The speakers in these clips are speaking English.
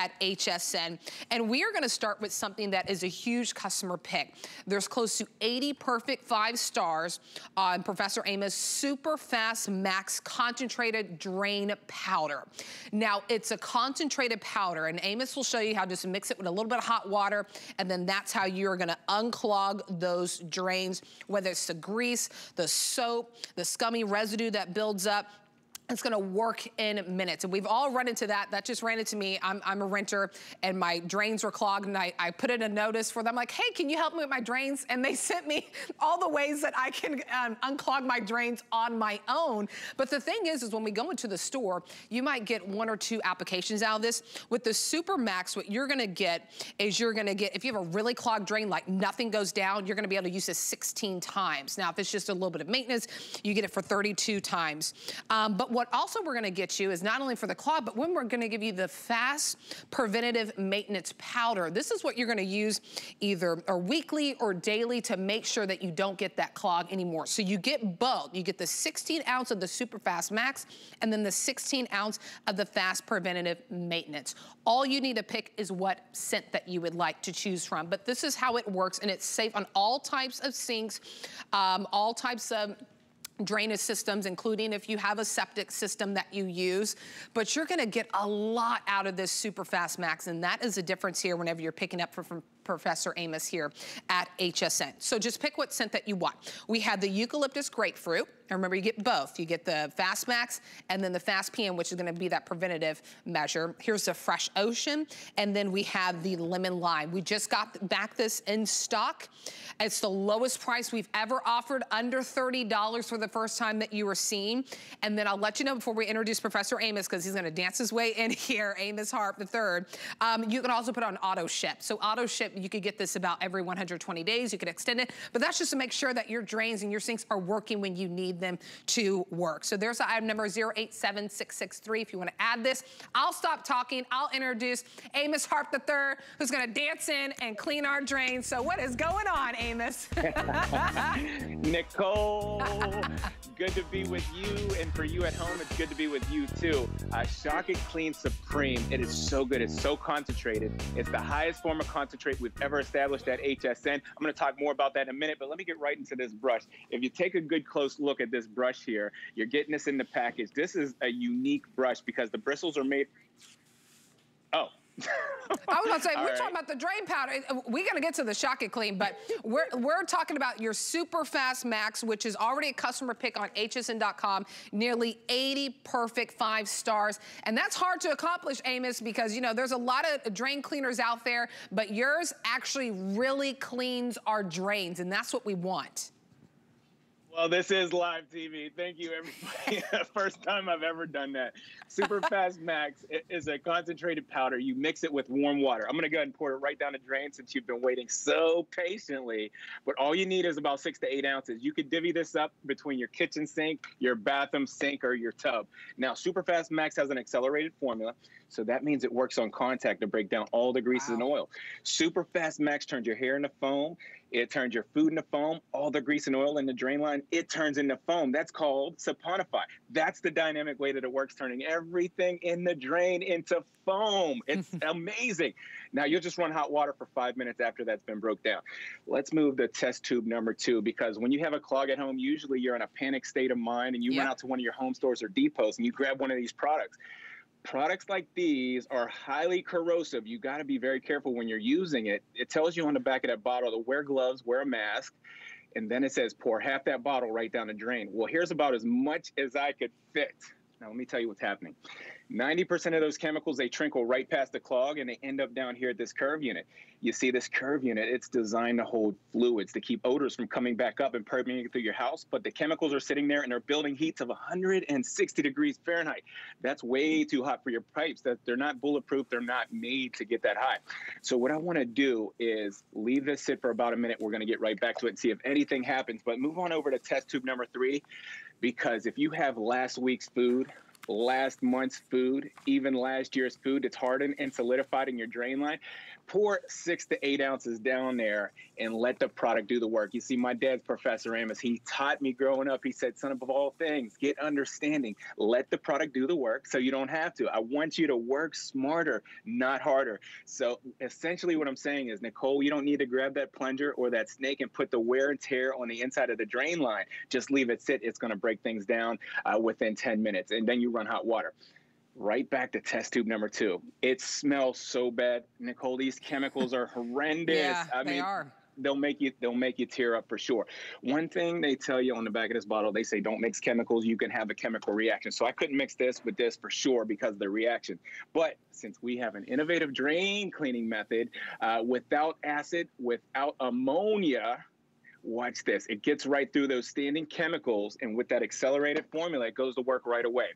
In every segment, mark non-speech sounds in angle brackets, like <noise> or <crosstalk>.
at HSN. And we are gonna start with something that is a huge customer pick. There's close to 80 perfect five stars uh, on Professor Amos Super Fast Max Concentrated Drain Powder. Now, it's a concentrated powder, and Amos will show you how to just mix it with a little bit of hot water, and then that's how you're gonna unclog those drains, whether it's the grease, the soap, the scummy residue that builds up, it's gonna work in minutes. And we've all run into that. That just ran into me. I'm, I'm a renter and my drains were clogged and I, I put in a notice for them like, hey, can you help me with my drains? And they <laughs> sent me all the ways that I can um, unclog my drains on my own. But the thing is, is when we go into the store, you might get one or two applications out of this. With the Super Max, what you're gonna get is you're gonna get, if you have a really clogged drain, like nothing goes down, you're gonna be able to use this 16 times. Now, if it's just a little bit of maintenance, you get it for 32 times. Um, but what what also we're gonna get you is not only for the clog, but when we're gonna give you the fast preventative maintenance powder. This is what you're gonna use either or weekly or daily to make sure that you don't get that clog anymore. So you get both. You get the 16 ounce of the Super Fast Max and then the 16 ounce of the fast preventative maintenance. All you need to pick is what scent that you would like to choose from. But this is how it works and it's safe on all types of sinks, um, all types of drainage systems, including if you have a septic system that you use. But you're gonna get a lot out of this Super Fast Max, and that is the difference here whenever you're picking up from Professor Amos here at HSN. So just pick what scent that you want. We have the eucalyptus grapefruit. And remember, you get both. You get the Fast Max and then the Fast PM, which is gonna be that preventative measure. Here's the Fresh Ocean, and then we have the Lemon Lime. We just got back this in stock. It's the lowest price we've ever offered, under $30 for the first time that you were seeing. And then I'll let you know before we introduce Professor Amos, because he's gonna dance his way <laughs> in here, Amos Harp III. Um, you can also put on auto ship. So auto ship, you could get this about every 120 days. You could extend it, but that's just to make sure that your drains and your sinks are working when you need them to work. So there's item number 087663 if you wanna add this. I'll stop talking. I'll introduce Amos Harp III, who's gonna dance in and clean our drains. So what is going on, Amos? <laughs> Nicole, good to be with you. And for you at home, it's good to be with you too. Uh, Shock It Clean Supreme. It is so good. It's so concentrated. It's the highest form of concentrate we've ever established at HSN. I'm going to talk more about that in a minute, but let me get right into this brush. If you take a good close look at this brush here, you're getting this in the package. This is a unique brush because the bristles are made. Oh, I was gonna say, <laughs> All we're right. talking about the drain powder. Uh, we're gonna get to the Shock It Clean, but we're, we're talking about your Super Fast Max, which is already a customer pick on hsn.com, nearly 80 perfect five stars. And that's hard to accomplish, Amos, because you know, there's a lot of drain cleaners out there, but yours actually really cleans our drains, and that's what we want. Well, this is live TV. Thank you, everybody. <laughs> First time I've ever done that. Super Fast <laughs> Max is a concentrated powder. You mix it with warm water. I'm going to go ahead and pour it right down the drain since you've been waiting so patiently. But all you need is about six to eight ounces. You could divvy this up between your kitchen sink, your bathroom sink, or your tub. Now, Super Fast Max has an accelerated formula. So that means it works on contact to break down all the greases wow. and oil. Super Fast Max turns your hair into foam. It turns your food into foam, all the grease and oil in the drain line, it turns into foam. That's called saponify. That's the dynamic way that it works, turning everything in the drain into foam. <laughs> It's amazing. Now you'll just run hot water for five minutes after that's been broke down. Let's move to test tube number two, because when you have a clog at home, usually you're in a panic state of mind and you yep. run out to one of your home stores or depots and you grab one of these products products like these are highly corrosive. You got to be very careful when you're using it. It tells you on the back of that bottle to wear gloves, wear a mask, and then it says pour half that bottle right down the drain. Well, here's about as much as I could fit. Now, let me tell you what's happening. 90% of those chemicals, they trickle right past the clog and they end up down here at this curve unit. You see this curve unit, it's designed to hold fluids to keep odors from coming back up and permeating through your house. But the chemicals are sitting there and they're building heats of 160 degrees Fahrenheit. That's way too hot for your pipes. That They're not bulletproof. They're not made to get that high. So what I want to do is leave this sit for about a minute. We're going to get right back to it and see if anything happens. But move on over to test tube number three because if you have last week's food last month's food, even last year's food that's hardened and solidified in your drain line pour six to eight ounces down there and let the product do the work. You see, my dad's Professor Amos. He taught me growing up. He said, son of all things, get understanding. Let the product do the work so you don't have to. I want you to work smarter, not harder. So essentially what I'm saying is, Nicole, you don't need to grab that plunger or that snake and put the wear and tear on the inside of the drain line. Just leave it sit. It's going to break things down uh, within 10 minutes. And then you run hot water right back to test tube number two. It smells so bad, Nicole. These chemicals are <laughs> horrendous. yeah, I they mean, are. They'll make you they'll make you tear up for sure. One thing they tell you on the back of this bottle, they say don't mix chemicals. You can have a chemical reaction. So I couldn't mix this with this for sure because of the reaction. But since we have an innovative drain cleaning method uh, without acid, without ammonia, watch this. It gets right through those standing chemicals, and with that accelerated formula, it goes to work right away.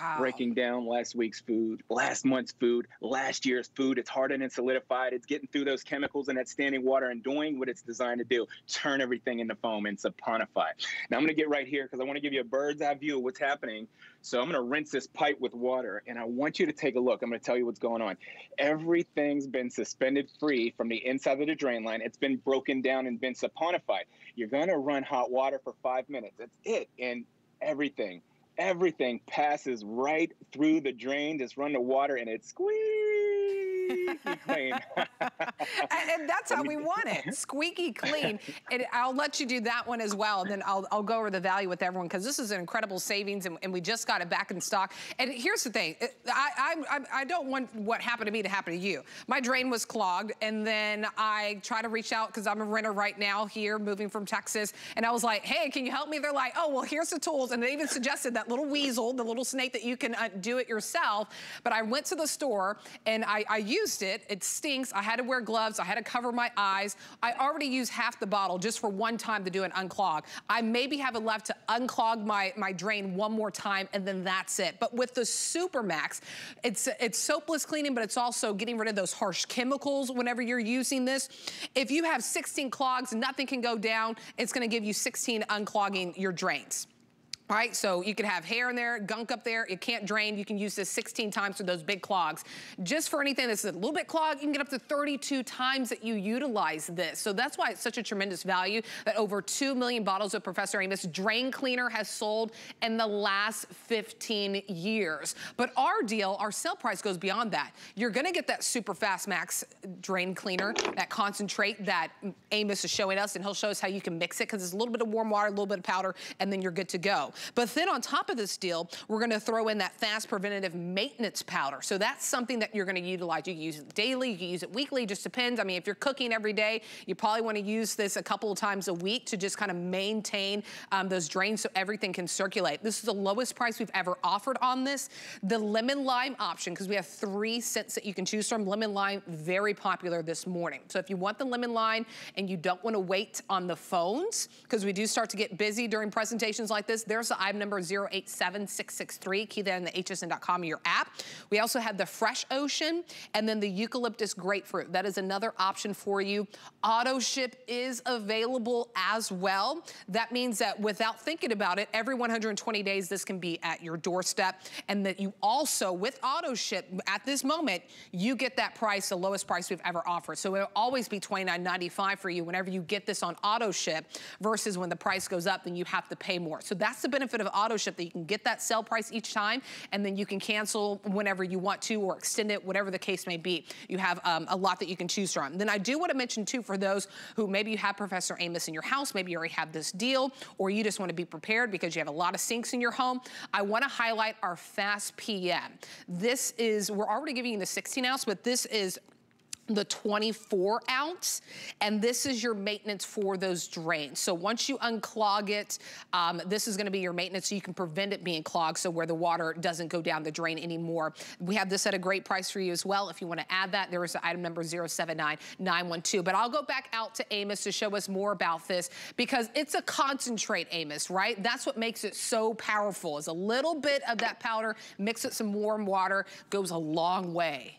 Wow. Breaking down last week's food, last month's food, last year's food. It's hardened and solidified. It's getting through those chemicals and that standing water and doing what it's designed to do turn everything into foam and saponify. Now, I'm going to get right here because I want to give you a bird's eye view of what's happening. So, I'm going to rinse this pipe with water, and I want you to take a look. I'm going to tell you what's going on. Everything's been suspended free from the inside of the drain line, it's been broken down and been saponified. You're going to run hot water for five minutes. That's it. And everything, everything passes right through the drain. Just run the water and it squeeze squeaky <laughs> clean. and, and, that's how we want it, <laughs> squeaky clean. And I'll let you do that one as well. And then I'll, I'll go over the value with everyone because this is an incredible savings and, and, we just got it back in stock. And here's the thing, I, I, I don't want what happened to me to happen to you. My drain was clogged and then I try to reach out because I'm a renter right now here moving from Texas. And I was like, hey, can you help me? They're like, oh, well, here's the tools. And they even suggested that little weasel, the little snake that you can uh, do it yourself. But I went to the store and I, I used it. It stinks. I had to wear gloves. I had to cover my eyes. I already used half the bottle just for one time to do an unclog. I maybe have it left to unclog my, my drain one more time and then that's it. But with the Super Max, it's, it's soapless cleaning, but it's also getting rid of those harsh chemicals whenever you're using this. If you have 16 clogs, nothing can go down. It's gonna give you 16 unclogging your drains. Right, so you could have hair in there, gunk up there, it can't drain. You can use this 16 times for those big clogs. Just for anything that's a little bit clogged, you can get up to 32 times that you utilize this. So that's why it's such a tremendous value that over 2 million bottles of Professor Amos Drain Cleaner has sold in the last 15 years. But our deal, our sale price goes beyond that. You're gonna get that super fast max drain cleaner, that concentrate that Amos is showing us, and he'll show us how you can mix it because it's a little bit of warm water, a little bit of powder, and then you're good to go. But then on top of this deal, we're gonna throw in that fast preventative maintenance powder. So that's something that you're gonna utilize. You can use it daily, you can use it weekly, just depends. I mean, if you're cooking every day, you probably wanna use this a couple of times a week to just kind of maintain um, those drains so everything can circulate. This is the lowest price we've ever offered on this. The lemon lime option, because we have three scents that you can choose from. Lemon lime, very popular this morning. So if you want the lemon lime and you don't wanna wait on the phones, because we do start to get busy during presentations like this, there's the item number 087663. Key that in the hsn.com your app. We also have the Fresh Ocean and then the Eucalyptus Grapefruit. That is another option for you. Auto ship is available as well. That means that without thinking about it, every 120 days this can be at your doorstep and that you also, with auto ship, at this moment, you get that price, the lowest price we've ever offered. So it'll always be $29.95 for you whenever you get this on auto ship versus when the price goes up, then you have to pay more. So that's the benefit of auto ship that you can get that sale price each time and then you can cancel whenever you want to or extend it, whatever the case may be. You have um, a lot that you can choose from. Then I do want to mention too for those who maybe you have Professor Amos in your house, maybe you already have this deal or you just want to be prepared because you have a lot of sinks in your home. I want to highlight our Fast PM. This is, we're already giving you the 16 ounce, but this is the 24 ounce and this is your maintenance for those drains. So once you unclog it um, this is going to be your maintenance so you can prevent it being clogged so where the water doesn't go down the drain anymore. We have this at a great price for you as well if you want to add that. There is item number 079912 but I'll go back out to Amos to show us more about this because it's a concentrate Amos right? That's what makes it so powerful is a little bit of that powder mix it some warm water goes a long way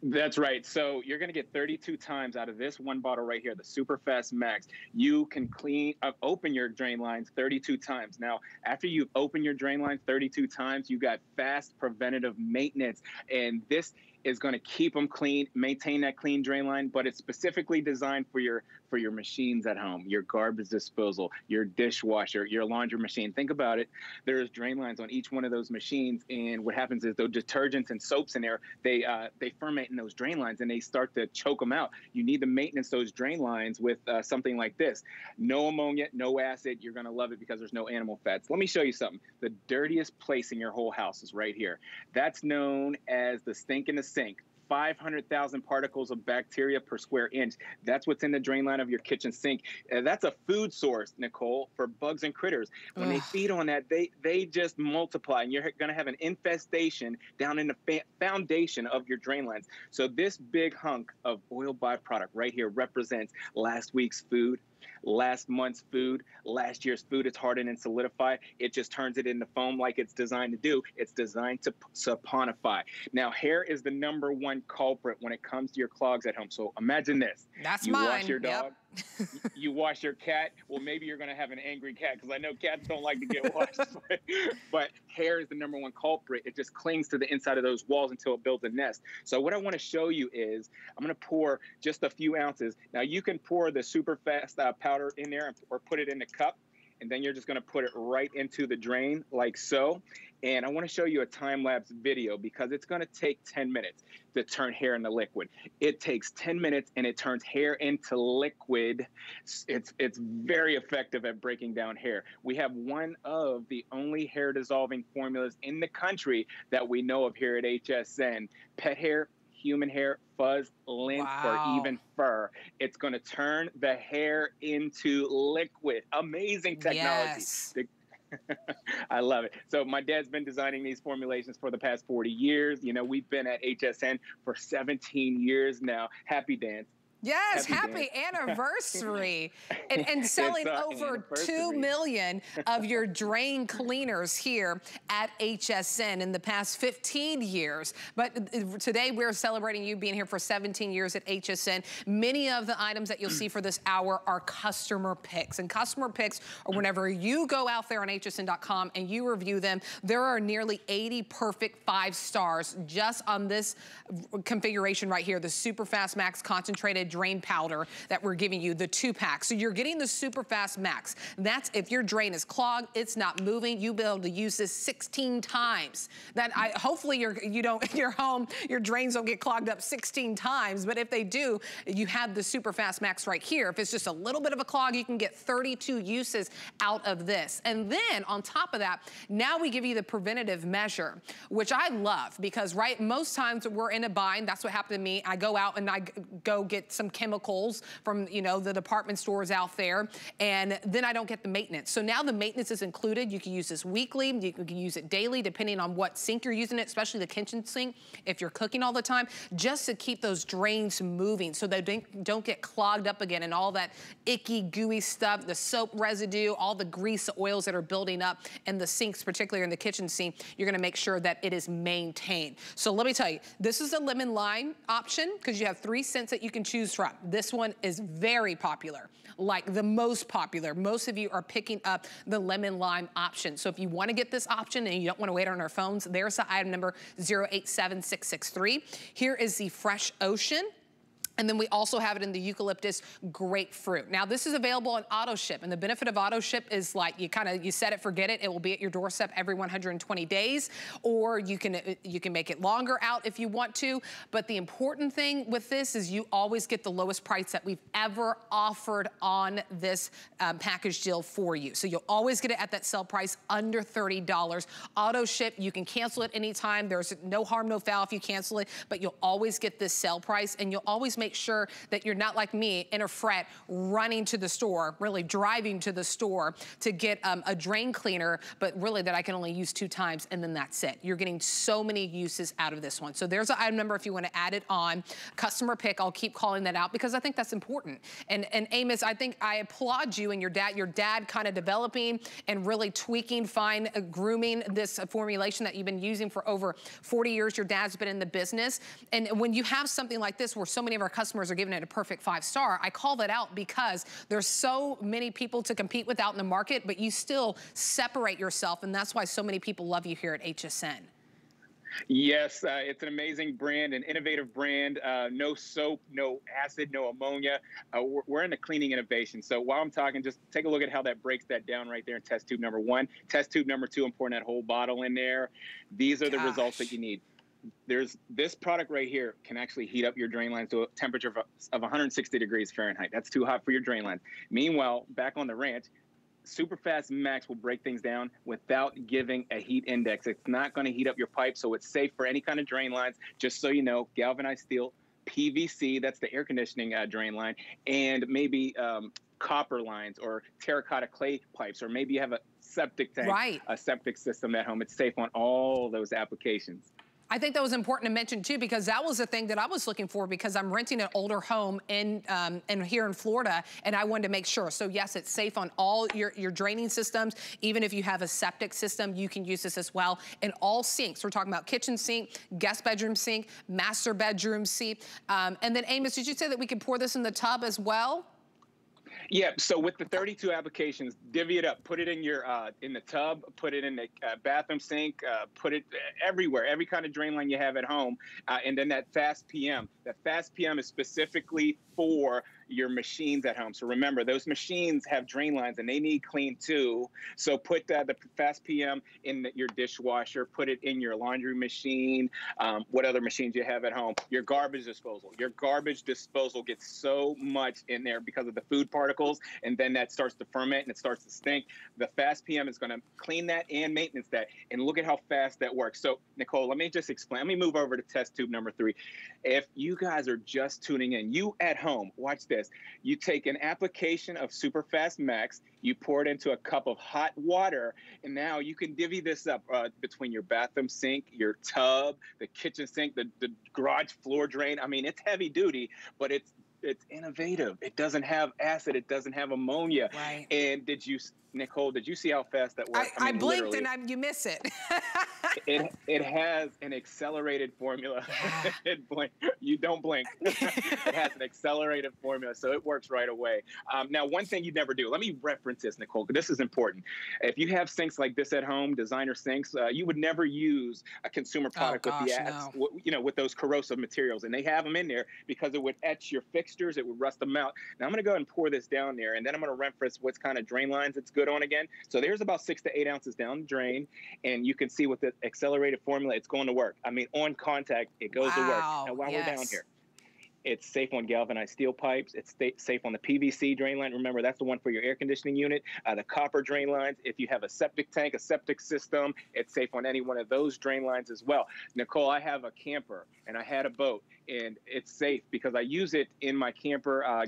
That's right. So you're going to get 32 times out of this one bottle right here, the Super Fast Max. You can clean, uh, open your drain lines 32 times. Now, after you've opened your drain lines 32 times, you got fast preventative maintenance, and this is going to keep them clean, maintain that clean drain line, but it's specifically designed for your for your machines at home, your garbage disposal, your dishwasher, your laundry machine. Think about it. There's drain lines on each one of those machines, and what happens is those detergents and soaps in there, they uh, they ferment in those drain lines and they start to choke them out. You need to maintenance those drain lines with uh, something like this. No ammonia, no acid. You're to love it because there's no animal fats. Let me show you something. The dirtiest place in your whole house is right here. That's known as the stink in the sink. 500,000 particles of bacteria per square inch. That's what's in the drain line of your kitchen sink. Uh, that's a food source, Nicole, for bugs and critters. When Ugh. they feed on that, they they just multiply, and you're going to have an infestation down in the fa- foundation of your drain lines. So this big hunk of oil byproduct right here represents last week's food, last month's food, last year's food. It's hardened and solidified. It just turns it into foam like it's designed to do. It's designed to saponify. Now, hair is the number one culprit when it comes to your clogs at home. So imagine this. That's you mine. You wash your dog. Yep you wash your cat. Well, maybe you're going to have an angry cat because I know cats don't like to get <laughs> washed. but hair is the number one culprit. It just clings to the inside of those walls until it builds a nest. So what I want to show you is I'm going to pour just a few ounces. Now you can pour the super fast uh, powder in there or put it in a cup and then you're just going to put it right into the drain like so. And I want to show you a time lapse video because it's going to take 10 minutes to turn hair into liquid. It takes 10 minutes and it turns hair into liquid. It's it's very effective at breaking down hair. We have one of the only hair dissolving formulas in the country that we know of here at HSN. Pet hair human hair, fuzz, lint, wow. or even fur. It's going to turn the hair into liquid. Amazing technology. Yes. The, <laughs> I love it. So my dad's been designing these formulations for the past 40 years. You know, we've been at HSN for 17 years now. Happy dance. Yes, happy, happy <laughs> anniversary. and, and, selling over 2 million of your <laughs> drain cleaners here at HSN in the past 15 years. But uh, today we're celebrating you being here for 17 years at HSN. Many of the items that you'll see for this hour are customer picks. And customer picks are whenever you go out there on hsn.com and you review them, there are nearly 80 perfect five stars just on this configuration right here, the Super Fast Max Concentrated drain powder that we're giving you, the two pack. So you're getting the super fast max. That's if your drain is clogged, it's not moving, you'll be able to use this 16 times. That I hopefully you're you don't <laughs> in your home, your drains don't get clogged up 16 times. But if they do, you have the super fast max right here. If it's just a little bit of a clog, you can get 32 uses out of this. And then on top of that, now we give you the preventative measure, which I love because right, most times we're in a bind. That's what happened to me. I go out and I go get some chemicals from, you know, the department stores out there, and then I don't get the maintenance. So now the maintenance is included. You can use this weekly, you can use it daily, depending on what sink you're using it, especially the kitchen sink, if you're cooking all the time, just to keep those drains moving so they don't get clogged up again and all that icky, gooey stuff, the soap residue, all the grease, oils that are building up in the sinks, particularly in the kitchen sink, you're gonna make sure that it is maintained. So let me tell you, this is a lemon lime option because you have three scents that you can choose from. This one is very popular, like the most popular. Most of you are picking up the lemon lime option. So if you wanna get this option and you don't wanna wait on our phones, there's the item number 087663. Here is the Fresh Ocean. And then we also have it in the eucalyptus grapefruit. Now this is available on auto ship and the benefit of auto ship is like you kind of, you set it, forget it. It will be at your doorstep every 120 days or you can, you can make it longer out if you want to. But the important thing with this is you always get the lowest price that we've ever offered on this um, package deal for you. So you'll always get it at that sell price under $30. Auto ship, you can cancel it anytime. There's no harm, no foul if you cancel it, but you'll always get this sell price and you'll always make make sure that you're not like me in a fret running to the store, really driving to the store to get um, a drain cleaner, but really that I can only use two times and then that's it. You're getting so many uses out of this one. So there's an item number if you want to add it on. Customer pick, I'll keep calling that out because I think that's important. And, and Amos, I think I applaud you and your dad, your dad kind of developing and really tweaking, fine, uh, grooming this uh, formulation that you've been using for over 40 years. Your dad's been in the business. And when you have something like this where so many of our customers are giving it a perfect five star, I call that out because there's so many people to compete with out in the market, but you still separate yourself. And that's why so many people love you here at HSN. Yes, uh, it's an amazing brand, an innovative brand. Uh, no soap, no acid, no ammonia. Uh, we're, we're into cleaning innovation. So while I'm talking, just take a look at how that breaks that down right there in test tube number one. Test tube number two, I'm pouring that whole bottle in there. These are the results that you need. There's this product right here can actually heat up your drain lines to a temperature of, of 160 degrees Fahrenheit. That's too hot for your drain lines. Meanwhile, back on the ranch, Superfast Max will break things down without giving a heat index. It's not going to heat up your pipe, so it's safe for any kind of drain lines. Just so you know, galvanized steel, PVC, that's the air conditioning uh, drain line, and maybe um, copper lines or terracotta clay pipes, or maybe you have a septic tank, right. a septic system at home. It's safe on all those applications. I think that was important to mention too, because that was the thing that I was looking for because I'm renting an older home in, um, in here in Florida and I wanted to make sure. So yes, it's safe on all your, your draining systems. Even if you have a septic system, you can use this as well. And all sinks, we're talking about kitchen sink, guest bedroom sink, master bedroom sink. Um, and then Amos, did you say that we could pour this in the tub as well? Yeah. So with the 32 applications, divvy it up. Put it in your uh, in the tub. Put it in the uh, bathroom sink. Uh, put it everywhere. Every kind of drain line you have at home. Uh, and then that fast PM. That fast PM is specifically for your machines at home. So remember, those machines have drain lines and they need clean too. So put uh, the Fast PM in the, your dishwasher, put it in your laundry machine, um, what other machines you have at home, your garbage disposal. Your garbage disposal gets so much in there because of the food particles, and then that starts to ferment and it starts to stink. The Fast PM is going to clean that and maintenance that. And look at how fast that works. So, Nicole, let me just explain. Let me move over to test tube number three. If you guys are just tuning in, you at home, watch this this. You take an application of Superfast Max, you pour it into a cup of hot water, and now you can divvy this up uh, between your bathroom sink, your tub, the kitchen sink, the, the garage floor drain. I mean, it's heavy duty, but it's it's innovative. It doesn't have acid. It doesn't have ammonia. Right. And did you Nicole, did you see how fast that worked? I, I, mean, I blinked and I, you miss it. it <laughs> it has an accelerated formula. <laughs> It blink. You don't blink. <laughs> it has an accelerated formula, so it works right away. Um, now, one thing you never do. Let me reference this, Nicole. Because this is important. If you have sinks like this at home, designer sinks, uh, you would never use a consumer oh, product oh, gosh, with the ads, no. you know, with those corrosive materials, and they have them in there because it would etch your fixtures, it would rust them out. Now, I'm going to go ahead and pour this down there, and then I'm going to reference what kind of drain lines it's good on again. So there's about six to eight ounces down the drain, and you can see with the accelerated formula, it's going to work. I mean, on contact, it goes wow. to work. Now, while yes. we're down here, it's safe on galvanized steel pipes. It's safe on the PVC drain line. Remember, that's the one for your air conditioning unit. Uh, the copper drain lines. If you have a septic tank, a septic system, it's safe on any one of those drain lines as well. Nicole, I have a camper and I had a boat, and it's safe because I use it in my camper. Uh,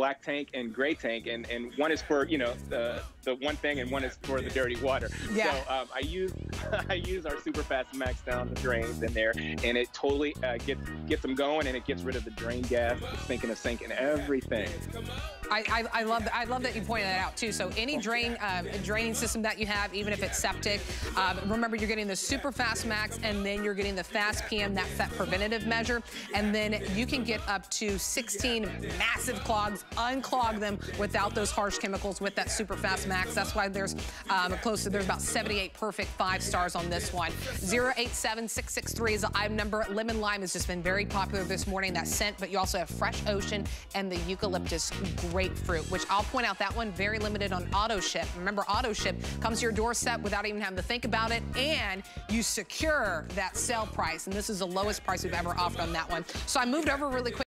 black tank and gray tank, and, and one is for you know the the one thing, and one is for the dirty water. Yeah. So um, I use <laughs> I use our super fast max down the drains in there, and it totally uh, gets gets them going, and it gets rid of the drain gas, the sinking of sink, and everything. I, I, I, love. I love that you pointed that out too. So any drain um, draining system that you have, even if it's septic, um, remember you're getting the super fast max, and then you're getting the fast PM. That's that preventative measure, and then you can get up to 16 massive clogs, unclog them without those harsh chemicals with that super fast max. That's why there's um, close to there's about 78 perfect five stars on this one. 087663 is the item number. Lemon lime has just been very popular this morning. That scent, but you also have fresh ocean and the eucalyptus. Great grapefruit, which I'll point out that one very limited on auto ship. Remember, auto ship comes to your doorstep without even having to think about it, and you secure that sale price. And this is the lowest price we've ever offered on that one. So I moved over really quick.